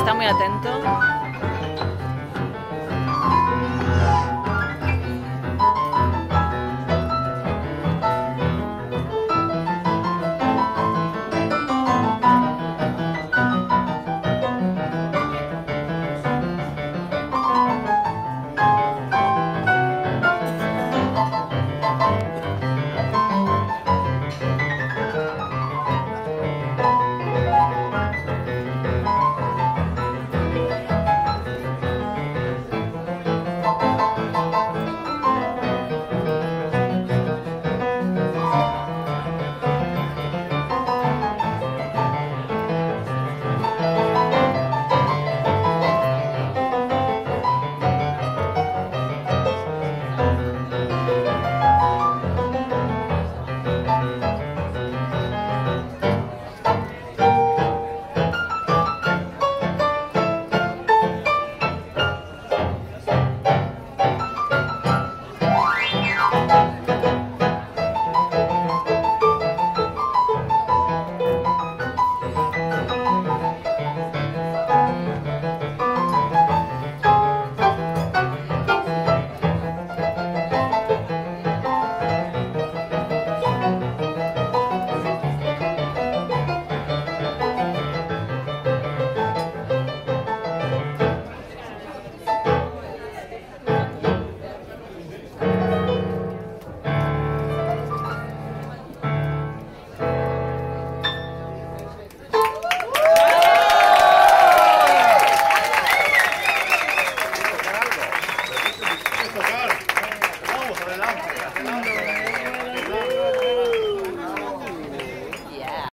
está muy atento.